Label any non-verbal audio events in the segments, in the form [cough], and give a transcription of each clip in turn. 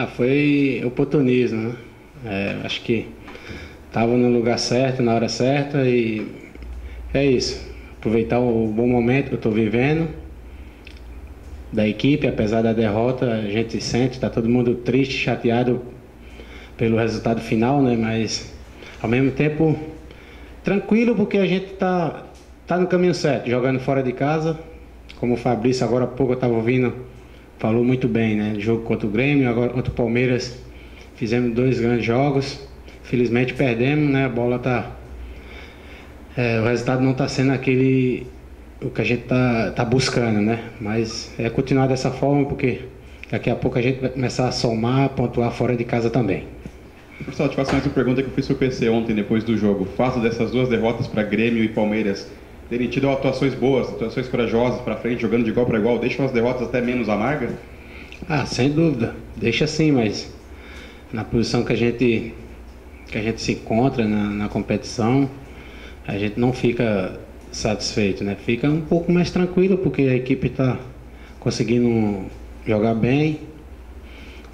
Ah, foi oportunismo, né? É, acho que estava no lugar certo, na hora certa e é isso. Aproveitar o bom momento que eu estou vivendo da equipe, apesar da derrota, a gente sente, está todo mundo triste, chateado pelo resultado final, né? Mas ao mesmo tempo tranquilo porque a gente está tá no caminho certo, jogando fora de casa. Como o Fabrício agora há pouco estava ouvindo, falou muito bem, né? Jogo contra o Grêmio, agora contra o Palmeiras, fizemos dois grandes jogos. Felizmente perdemos, né? A bola tá. É, o resultado não está sendo aquele o que a gente tá, tá buscando, né? Mas é continuar dessa forma porque daqui a pouco a gente vai começar a somar, pontuar fora de casa também. Pessoal, te faço mais uma pergunta que eu fiz para o PC ontem, depois do jogo. O fato dessas duas derrotas para Grêmio e Palmeiras terem tido atuações boas, atuações corajosas para frente, jogando de igual para igual, deixam as derrotas até menos amargas? Ah, sem dúvida. Deixa sim, mas na posição que a gente, que a gente se encontra na, na competição, a gente não fica satisfeito, né? Fica um pouco mais tranquilo porque a equipe está conseguindo jogar bem,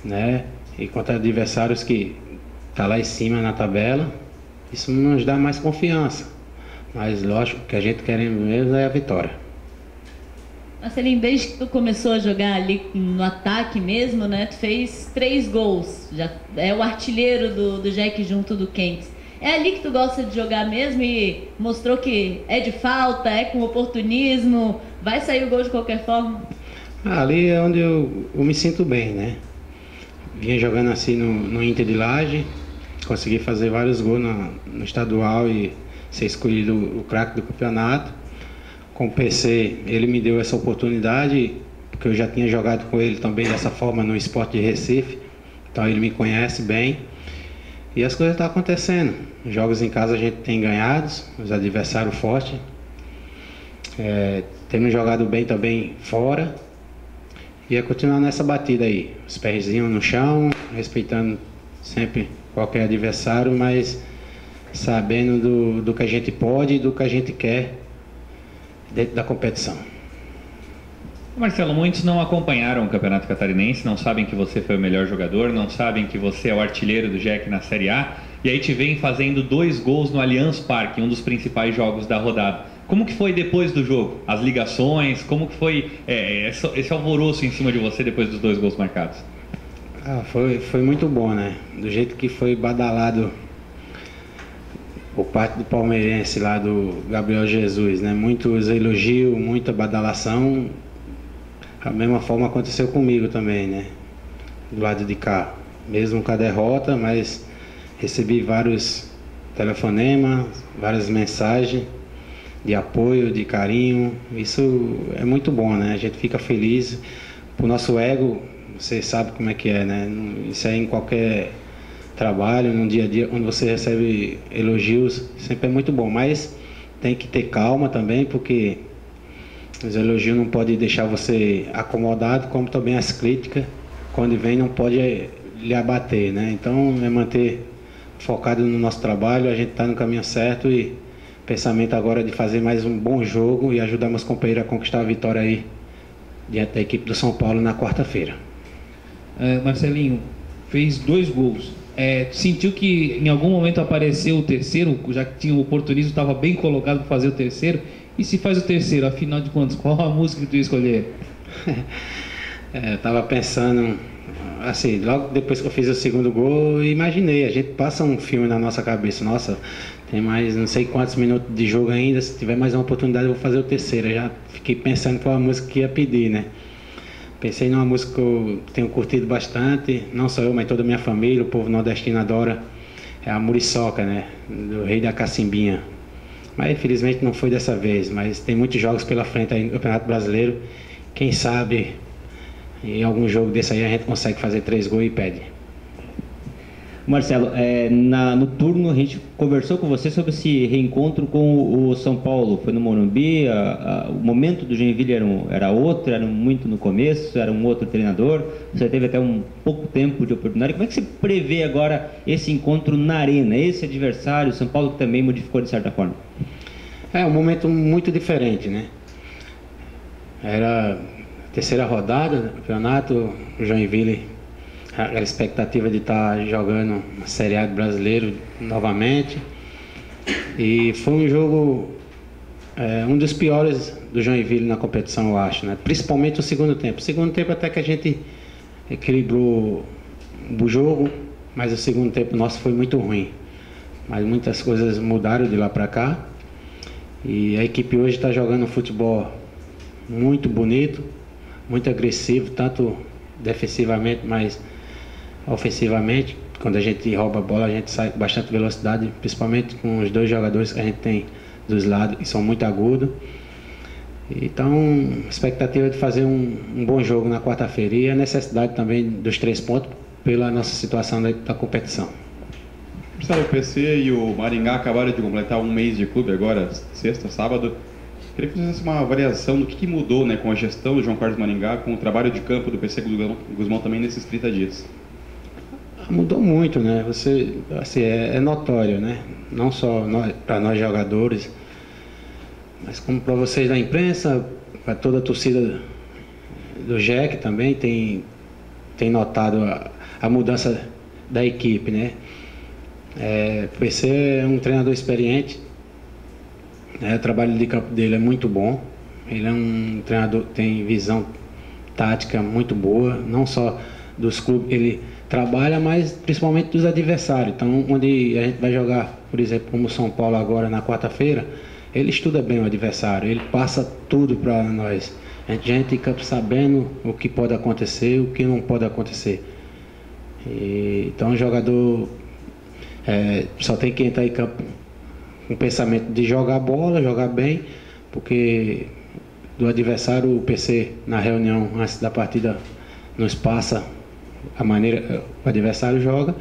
né? E contra adversários que está lá em cima na tabela, isso nos dá mais confiança. Mas lógico que a gente quer mesmo é a vitória. Marcelinho, desde que tu começou a jogar ali no ataque mesmo, né? Tu fez três gols. Já é o artilheiro do, do Jack junto do Keynes. É ali que tu gosta de jogar mesmo e mostrou que é de falta, é com oportunismo, vai sair o gol de qualquer forma? Ah, ali é onde eu, eu, me sinto bem, né? Vinha jogando assim no, no Inter de Laje, consegui fazer vários gols no, no estadual e ser escolhido o craque do campeonato. Com o PC, ele me deu essa oportunidade, porque eu já tinha jogado com ele também dessa forma no esporte de Recife, então ele me conhece bem. E as coisas estão acontecendo. Jogos em casa a gente tem ganhado, os adversários fortes. É, temos jogado bem também fora. E é continuar nessa batida aí. Os pezinhos no chão, respeitando sempre qualquer adversário, mas sabendo do, do que a gente pode e do que a gente quer dentro da competição. Marcelo, muitos não acompanharam o Campeonato Catarinense, não sabem que você foi o melhor jogador, não sabem que você é o artilheiro do Jack na Série A, e aí te vem fazendo dois gols no Allianz Parque, um dos principais jogos da rodada. Como que foi depois do jogo? As ligações, como que foi é, esse alvoroço em cima de você depois dos dois gols marcados? Ah, foi, foi muito bom, né? Do jeito que foi badalado por parte do palmeirense lá do Gabriel Jesus, né? Muitos elogios, muita badalação. Da mesma forma aconteceu comigo também, né? Do lado de cá. Mesmo com a derrota, mas recebi vários telefonemas, várias mensagens de apoio, de carinho. Isso é muito bom, né? A gente fica feliz. O nosso ego você sabe como é que é, né? Isso é em qualquer trabalho, no dia a dia, quando você recebe elogios, sempre é muito bom, mas tem que ter calma também, porque os elogios não podem deixar você acomodado, como também as críticas, quando vem, não pode lhe abater, né? Então, é manter focado no nosso trabalho, a gente está no caminho certo e pensamento agora de fazer mais um bom jogo e ajudar meus companheiros a conquistar a vitória aí diante da equipe do São Paulo na quarta-feira. É, Marcelinho, fez dois gols. É, sentiu que em algum momento apareceu o terceiro, já que tinha o oportunismo, estava bem colocado para fazer o terceiro. E se faz o terceiro, afinal de contas, [laughs] qual a música que tu ia escolher? [laughs] é, eu estava pensando, assim, logo depois que eu fiz o segundo gol, imaginei, a gente passa um filme na nossa cabeça, nossa, tem mais não sei quantos minutos de jogo ainda, se tiver mais uma oportunidade eu vou fazer o terceiro. Eu já fiquei pensando qual a música que ia pedir, né? Pensei numa música que eu tenho curtido bastante, não só eu, mas toda a minha família, o povo nordestino adora, é a Muriçoca, né? Do Rei da Cacimbinha. Mas infelizmente não foi dessa vez, mas tem muitos jogos pela frente aí no Campeonato Brasileiro. Quem sabe em algum jogo desse aí a gente consegue fazer três gols e pede. Marcelo, é, na, no turno a gente conversou com você sobre esse reencontro com o São Paulo. Foi no Morumbi, a, a, o momento do Joinville era, um, era outro, era muito no começo, era um outro treinador. Você teve até um pouco tempo de oportunidade. Como é que você prevê agora esse encontro na arena, esse adversário, o São Paulo que também modificou de certa forma? É um momento muito diferente, né? Era terceira rodada do campeonato, o Joinville aquela expectativa de estar jogando a Série A do brasileiro novamente. E foi um jogo, é, um dos piores do Joinville na competição, eu acho, né? principalmente o segundo tempo. O segundo tempo até que a gente equilibrou o jogo, mas o segundo tempo nosso foi muito ruim. Mas muitas coisas mudaram de lá para cá. E a equipe hoje está jogando futebol muito bonito, muito agressivo, tanto defensivamente, mas ofensivamente. Quando a gente rouba a bola, a gente sai com bastante velocidade, principalmente com os dois jogadores que a gente tem dos lados, que são muito agudos. Então, expectativa de fazer um, um bom jogo na quarta-feira e a necessidade também dos três pontos pela nossa situação da, da competição. O PC e o Maringá acabaram de completar um mês de clube agora, sexta, sábado. Queria que você fizesse uma avaliação do que, que, mudou né, com a gestão do João Carlos Maringá, com o trabalho de campo do PC Guzmão também nesses 30 dias. Mudou muito, né? Você, assim, é, é notório, né? Não só para nós jogadores, mas como para vocês da imprensa, para toda a torcida do JEC também tem, tem notado a, a mudança da equipe, né? É, o PC é um treinador experiente, né? o trabalho de campo dele é muito bom, ele é um treinador que tem visão tática muito boa, não só dos clubes, ele trabalha, mas principalmente dos adversários. Então, onde a gente vai jogar, por exemplo, como São Paulo agora na quarta-feira, ele estuda bem o adversário, ele passa tudo para nós. A gente entra em campo sabendo o que pode acontecer, o que não pode acontecer. E, então o jogador é, só tem que entrar em campo com o pensamento de jogar bola, jogar bem, porque do adversário o PC na reunião antes da partida nos passa a maneira o adversário joga.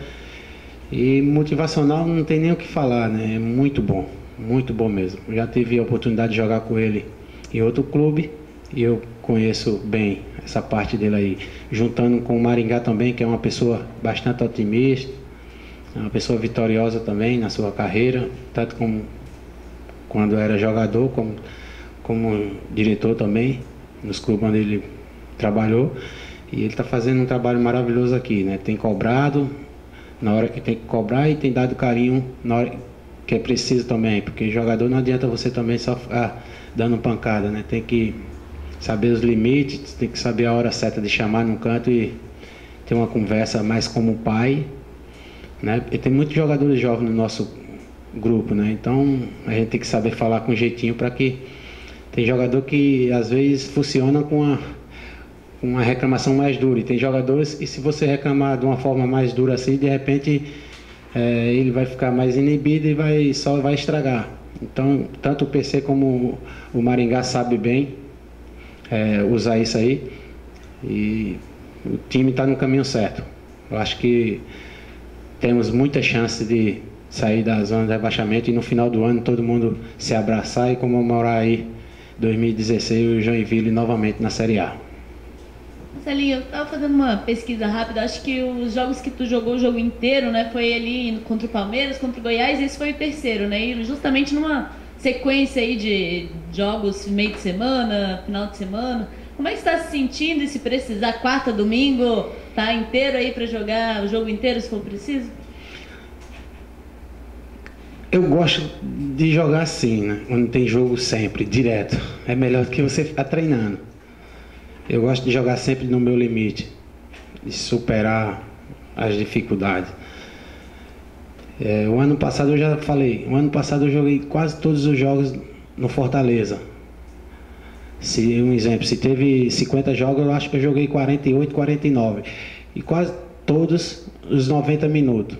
E motivacional não tem nem o que falar, né? É muito bom, muito bom mesmo. Já tive a oportunidade de jogar com ele em outro clube e eu conheço bem essa parte dele aí. Juntando com o Maringá também, que é uma pessoa bastante otimista, uma pessoa vitoriosa também na sua carreira, tanto como quando era jogador, como, como diretor também, nos clubes onde ele trabalhou. E ele está fazendo um trabalho maravilhoso aqui, né? Tem cobrado na hora que tem que cobrar e tem dado carinho na hora que é preciso também, porque jogador não adianta você também só ficar dando pancada, né? Tem que saber os limites, tem que saber a hora certa de chamar num canto e ter uma conversa mais como pai, né? E tem muitos jogadores jovens no nosso grupo, né? Então a gente tem que saber falar com jeitinho para que tem jogador que às vezes funciona com a uma reclamação mais dura. E tem jogadores e se você reclamar de uma forma mais dura assim, de repente é, ele vai ficar mais inibido e vai só vai estragar. Então tanto o PC como o Maringá sabe bem é, usar isso aí e o time está no caminho certo. Eu acho que temos muita chance de sair da zona de rebaixamento e no final do ano todo mundo se abraçar e comemorar aí 2016 o Joinville novamente na Série A. Marcelinho, eu tava fazendo uma pesquisa rápida, acho que os jogos que tu jogou o jogo inteiro, né, foi ali contra o Palmeiras, contra o Goiás, esse foi o terceiro, né, e justamente numa sequência aí de jogos meio de semana, final de semana, como é que está se sentindo e se precisar, quarta, domingo, tá inteiro aí para jogar o jogo inteiro se for preciso? Eu gosto de jogar assim, né? Quando tem jogo sempre, direto. É melhor do que você ficar treinando. Eu gosto de jogar sempre no meu limite, de superar as dificuldades. É, o ano passado eu já falei, o ano passado eu joguei quase todos os jogos no Fortaleza. Se um exemplo, se teve 50 jogos, eu acho que eu joguei 48, 49. E quase todos os 90 minutos.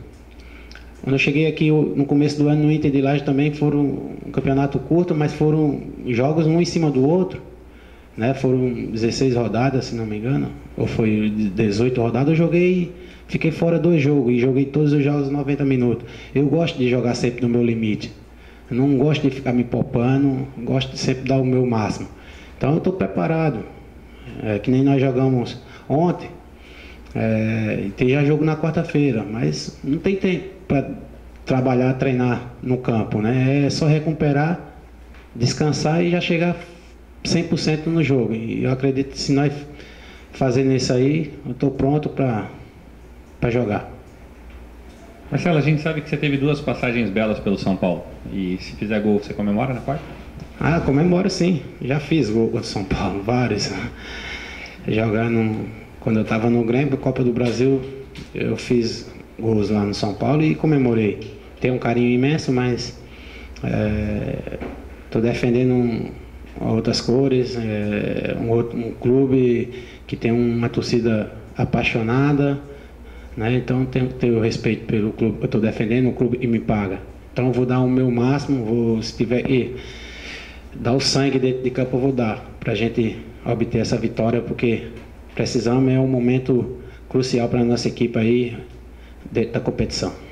Quando eu cheguei aqui no começo do ano no Inter de Laje também foram um campeonato curto, mas foram jogos um em cima do outro né? Foram 16 rodadas, se não me engano, ou foi 18 rodadas, eu joguei, fiquei fora do jogo e joguei todos os jogos 90 minutos. Eu gosto de jogar sempre no meu limite. Não gosto de ficar me poupando, gosto de sempre dar o meu máximo. Então eu estou preparado. É, que nem nós jogamos ontem. É, tem já jogo na quarta-feira, mas não tem tempo para trabalhar, treinar no campo, né? É só recuperar, descansar e já chegar 100% no jogo. E eu acredito que se nós fazendo isso aí, eu estou pronto para jogar. Marcelo, a gente sabe que você teve duas passagens belas pelo São Paulo. E se fizer gol, você comemora na quarta? Ah, comemoro sim. Já fiz gol com São Paulo, [laughs] vários. Jogando, quando eu estava no Grêmio, Copa do Brasil, eu fiz gols lá no São Paulo e comemorei. Tenho um carinho imenso, mas estou é, defendendo um, outras cores, é, um, outro, um clube que tem uma torcida apaixonada, né? então tenho que ter o respeito pelo clube que eu estou defendendo, o clube que me paga. Então vou dar o meu máximo, vou, se tiver e dar o sangue dentro de campo, eu vou dar para a gente obter essa vitória, porque precisamos, é um momento crucial para a nossa equipe aí dentro da competição.